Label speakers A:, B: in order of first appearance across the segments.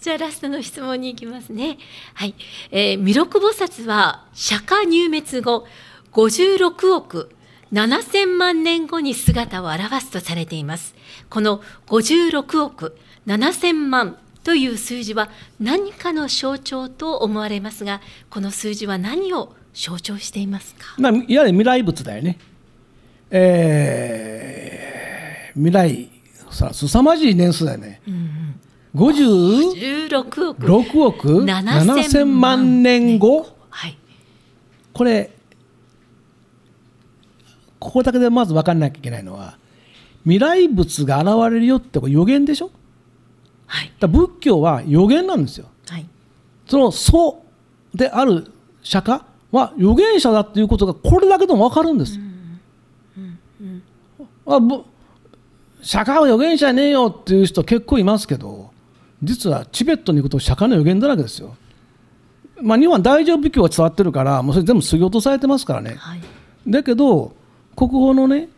A: じゃあラストの質問に行きますね。はい。えー、弥勒菩薩は釈迦入滅後56億7000万年後に姿を現すとされています。この56億7000万という数字は何かの象徴と思われますが、この数字は何を象徴していますか？
B: まあ、いわゆる未来物だよね。えー、未来さ凄まじい年数だよね。うんうん
A: 56億
B: ,6 億？7000万年後、
A: はい、
B: これここだけでまず分かんなきゃいけないのは未来物が現れるよってこれ予言でしょ、
A: はい、
B: だ仏教は予言なんですよ、
A: はい、
B: その祖である釈迦は預言者だっていうことがこれだけでも分かるんです、うん。うん。うん、あ釈迦は預言者ねえよっていう人結構いますけど実はチベットに行くと釈迦の予言だらけですよ。まあ、日本は大乗仏教が伝わってるからもうそれ全部削ぎ落とされてますからね、はい、だけど国宝のね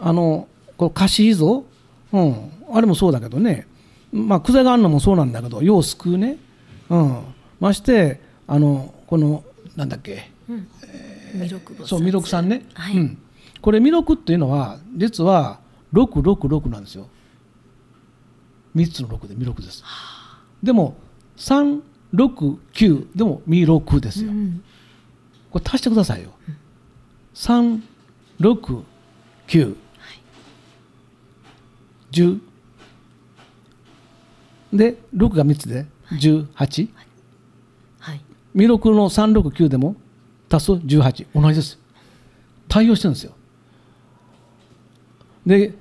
B: あのこの歌詞像、うん、あれもそうだけどね、まあ、クゼがあるのもそうなんだけど世を救うね、うん、ましてあのこのなんだっけ、うん。
A: え
B: ー、そう弥勒さんね、
A: はい、うん、
B: これ弥勒っていうのは実は666なんですよ3つの6で弥勒です。でも369でも弥勒ですよ。うん、これ足してくださいよ。うん、369、10で6が3つで18、
A: はい、
B: 弥勒の369でも足す18同じです。対応してるんですよ。で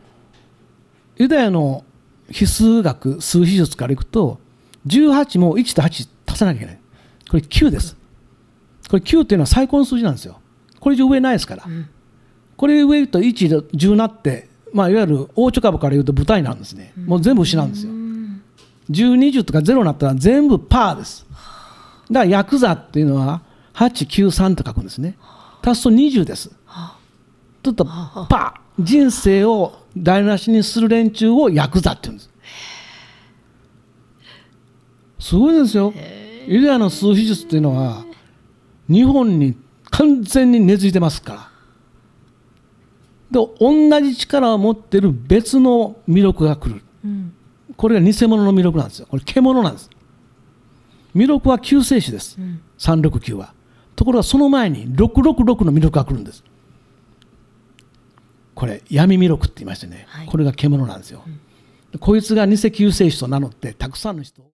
B: ユダヤの比数学数比術からいくと18も1と8足さなきゃいけない。これ9です。これ9っていうのは最高の数字なんですよ。これ以上上ないですから、うん、これ上と1で10なって、まあ、いわゆる大チョ株から言うと舞台なんですね、もう全部失うんですよ、うん、1020とか0になったら全部パーです。だからヤクザっていうのは893と書くんですね。足すと20です。ちょっとパー。人生を台無しにする連中をヤクザって言うんです。すごいですよ。ユダヤの数秘術っていうのは日本に完全に根付いてますから。で同じ力を持ってる別の魅力が来る、うん、これが偽物の魅力なんですよ。これ獣なんです。魅力は救世主です、うん、369は。ところがその前に666の魅力が来るんですこれ闇弥勒って言いましてね、はい、これが獣なんですよ、うん、こいつが偽救世主と名乗ってたくさんの人